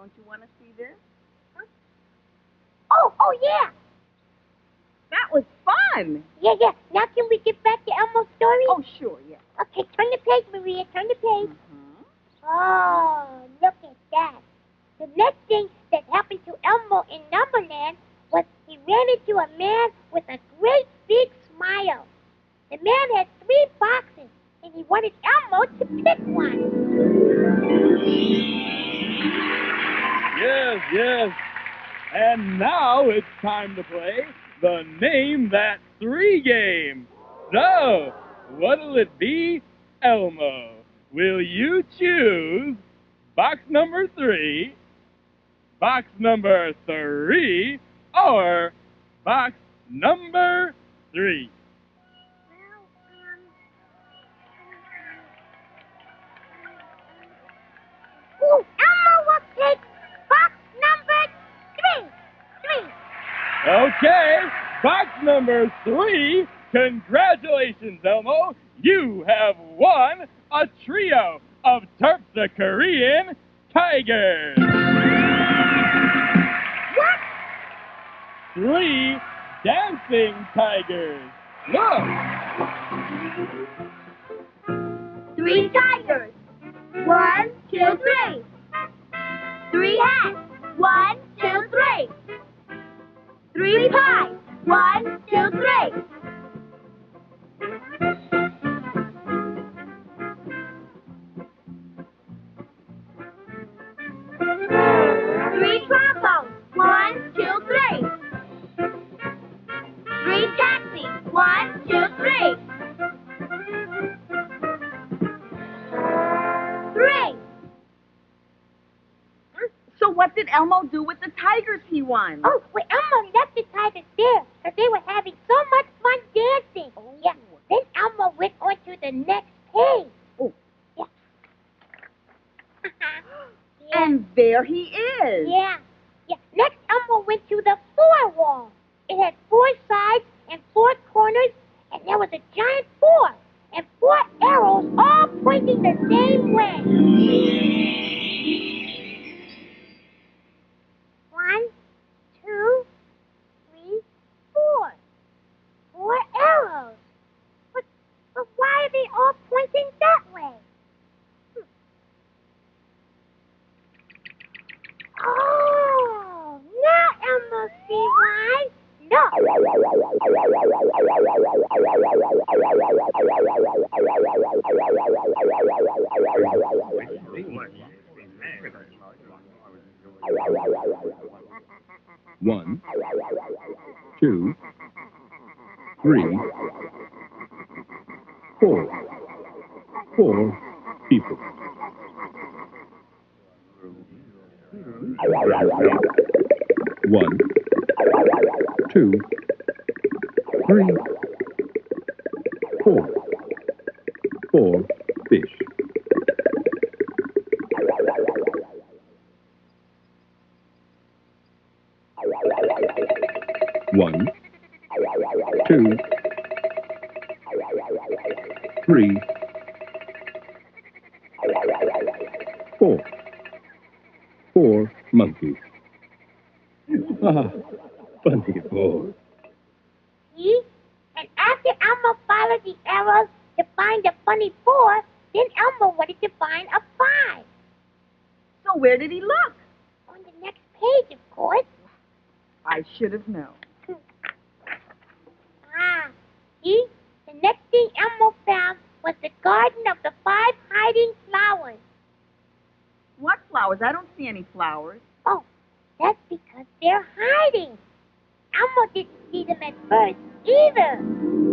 don't you want to see this? Oh, oh, yeah. That was fun. Yeah, yeah. Now can we get back to Elmo's story? Oh, sure, yeah. Okay, turn the page, Maria. Turn the page. Mhm. Oh, look at that. The next thing that happened to Elmo in Numberland was he ran into a man with a great big smile. The man had three boxes, and he wanted Elmo to pick one. Yes. And now it's time to play the Name That Three game. So, what'll it be, Elmo? Will you choose box number three, box number three, or box number three? Okay, box number three. Congratulations, Elmo. You have won a trio of Turf the Korean tigers. What? Three dancing tigers. Look. Three tigers. One, two, three. Three Three pies. One, did Elmo do with the tigers he won? Oh, well, Elmo left the tigers there because they were having so much fun dancing. Oh. Yeah. Then Elmo went on to the next page. Oh. Yeah. And there he is. yeah. Yeah. Next, Elmo went to the four wall. It had four sides and four corners, and there was a giant four and four arrows all pointing the same way. One, two, three, four. Four people. One, two, three, four. Four fish. One, two, three, four. Four monkeys. Ah, funny four. See? And after Elmo followed the arrows to find the funny four, then Elmo wanted to find a five. So where did he look? On the next page, of course. I should have known. Ah, see? The next thing Elmo found was the garden of the five hiding flowers. What flowers? I don't see any flowers. Oh, that's because they're hiding. Elmo didn't see them at first either.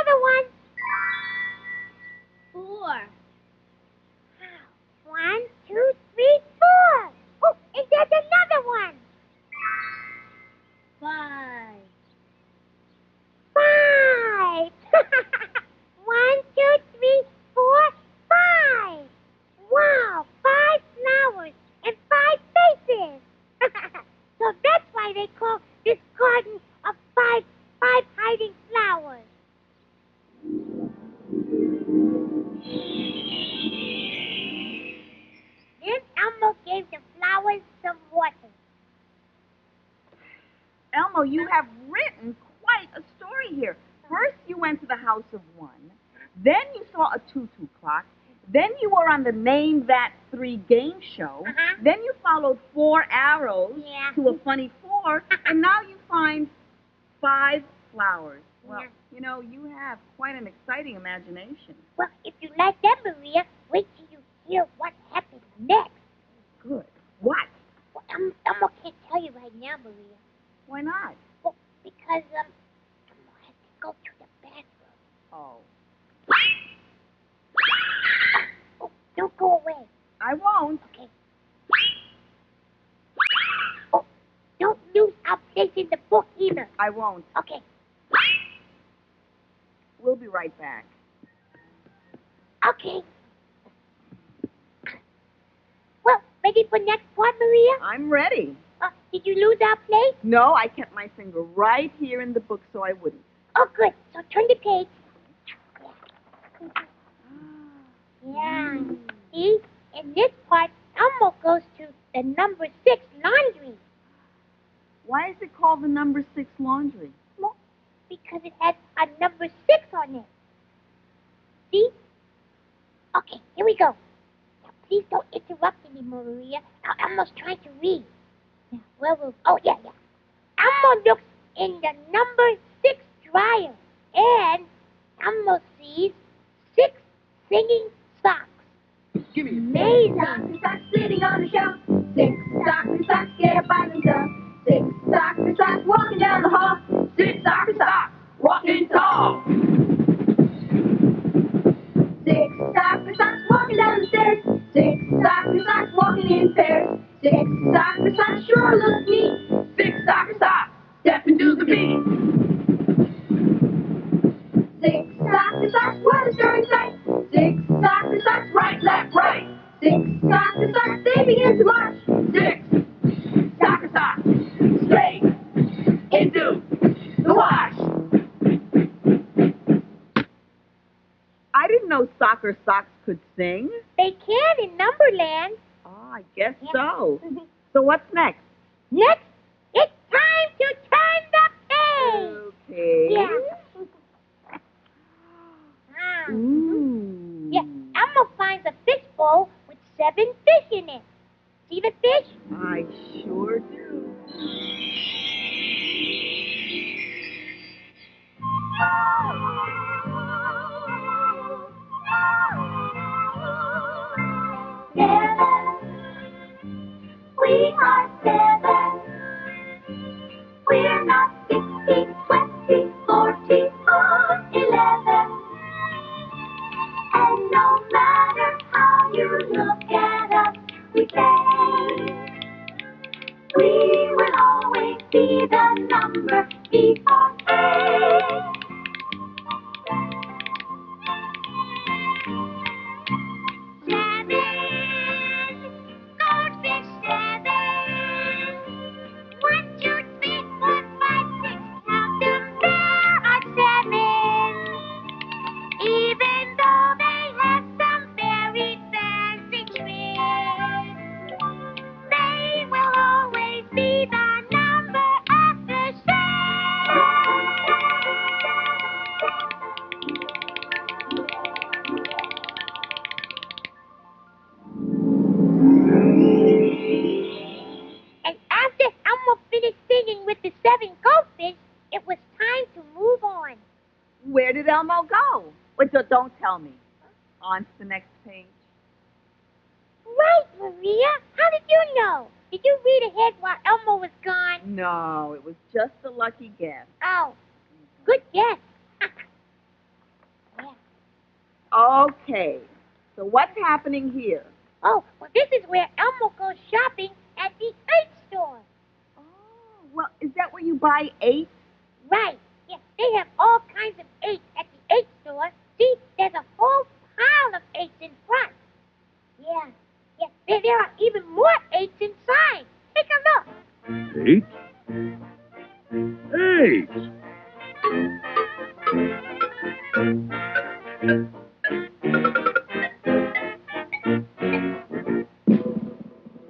another one. The Name That Three game show. Uh-huh. Then you followed four arrows Yeah. to a funny four. and now you find five flowers. Well, Yeah. you know, you have quite an exciting imagination. Well, if you like that, Maria, wait till you hear what happens next. Good. What? Well, I'm, Elmo can't tell you right now, Maria. Why not? Well, because um, Elmo has to go to the bathroom. Oh, Oh, don't go away. I won't. Okay. Oh, don't lose our place in the book either. I won't. Okay. We'll be right back. Okay. Well, ready for next part, Maria? I'm ready. Uh, did you lose our place? No, I kept my finger right here in the book so I wouldn't. Oh, good. So turn the page. Yeah. See? In this part, Elmo goes to the number six laundry. Why is it called the number six laundry? Well, because it has a number six on it. See? Okay, here we go. Now, please don't interrupt anymore, Maria. Now, Elmo's trying to read. Now, where will... Oh, yeah, yeah. Elmo looks in the number six dryer, and Elmo sees six singing socks. Give me Amazing. Soccer socks sitting on the shelf. Six soccer socks get up by themselves. Six soccer socks walking down the hall. Six soccer socks walking tall. Six soccer socks walking down the stairs. Six soccer socks walking in pairs. Six soccer socks sure look neat. Six soccer socks step into the beat. Six soccer socks, what a stirring Six soccer socks, they begin to march. Six soccer socks, straight into the wash. I didn't know soccer socks could sing. They can in Numberland. Oh, I guess Yeah. so. So what's next? Next, it's time to turn the page. Okay. Yeah. Ah. Ooh. Yeah, Elmo finds a fish bowl with seven fish in it. See the fish? I sure do. We will always be the number before eight. Tell me. On to the next page. Right, Maria. How did you know? Did you read ahead while Elmo was gone? No, it was just a lucky guess. Oh, good guess. yeah. Okay. So what's happening here? Oh, well, this is where Elmo goes shopping at the eight store. Oh, well, is that where you buy eight? Right. Yeah, they have all kinds of eights at the eight store. See, there's a whole pile of eights in front. Yeah. Yeah, there, there are even more eights inside. Take a look. Eight, Eight.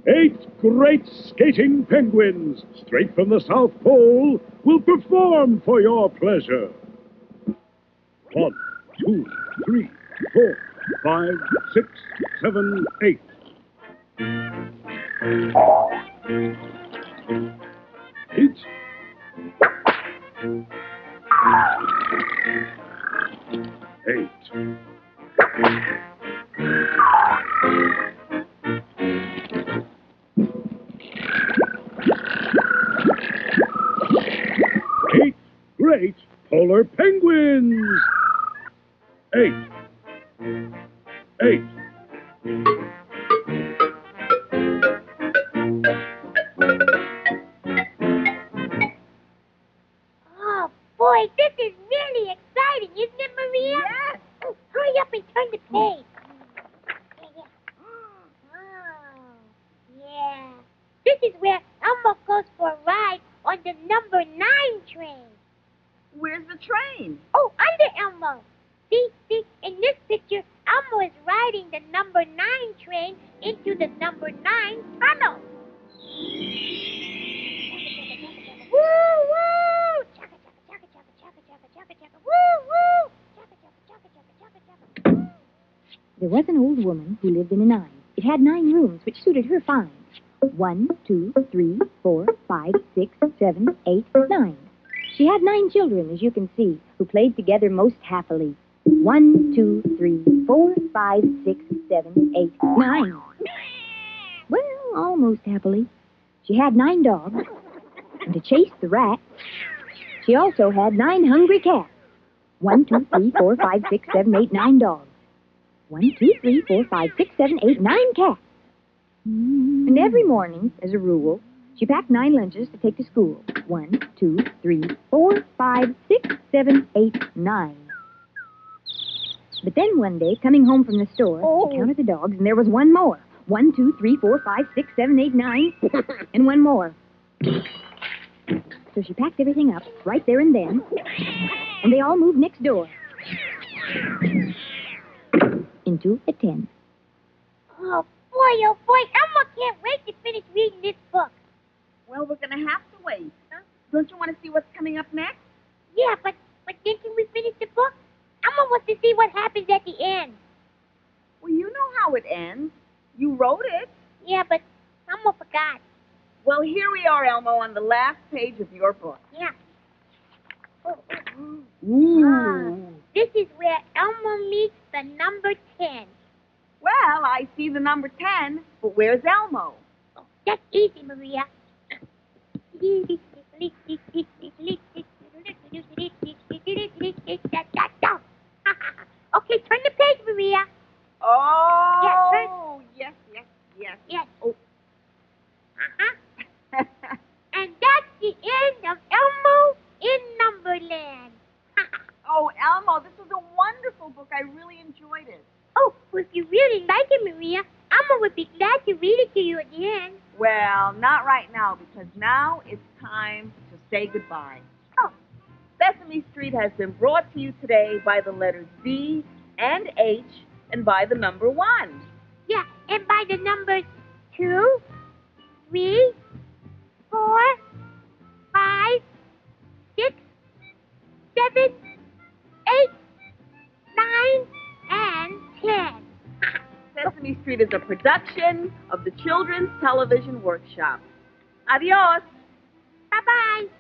Eight great skating penguins, straight from the South Pole, will perform for your pleasure. One, two, three, four, five, six, seven, eight. Eight. Eight. The number nine train into the number nine tunnel. There was an old woman who lived in an eye. It had nine rooms, which suited her fine. One, two, three, four, five, six, seven, eight, nine. She had nine children, as you can see, who played together most happily. One, two, three, four, five, six, seven, eight, nine. Well, almost happily. She had nine dogs, and to chase the rat, she also had nine hungry cats. One, two, three, four, five, six, seven, eight, nine dogs. One, two, three, four, five, six, seven, eight, nine cats. And every morning, as a rule, she packed nine lunches to take to school. One, two, three, four, five, six, seven, eight, nine. But then one day, coming home from the store, Oh. she counted the dogs, and there was one more. One, two, three, four, five, six, seven, eight, nine, and one more. So she packed everything up right there and then, and they all moved next door into a tent. Oh, boy, oh, boy, Elmo can't wait to finish reading this book. Well, we're going to have to wait. Huh? Don't you want to see what's coming up next? Yeah, but, but then can we finish the book? Elmo wants to see what happens at the end. Well, you know how it ends. You wrote it. Yeah, but Elmo forgot. Well, here we are, Elmo, on the last page of your book. Yeah. Oh, oh. Ooh. Ah, this is where Elmo meets the number 10. Well, I see the number 10, but where's Elmo? Oh, that's easy, Maria. okay, turn the page, Maria. Oh, yes, yes, yes. Yes. Oh. Uh-huh. And that's the end of Elmo in Numberland. oh, Elmo, this was a wonderful book. I really enjoyed it. oh, well, if you really like it, Maria, Elmo would be glad to read it to you again. Well, not right now, because now it's time to say goodbye. Oh. Sesame Street has been brought to you today by the letters B and H and by the number one. Yeah, and by the numbers two, three, four, five, six, seven, eight, nine, and ten. Sesame Street is a production of the Children's Television Workshop. Adios. Bye bye.